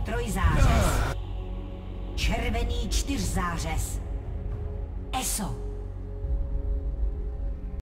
trojzářez. Červený čtyřzářez. ESO.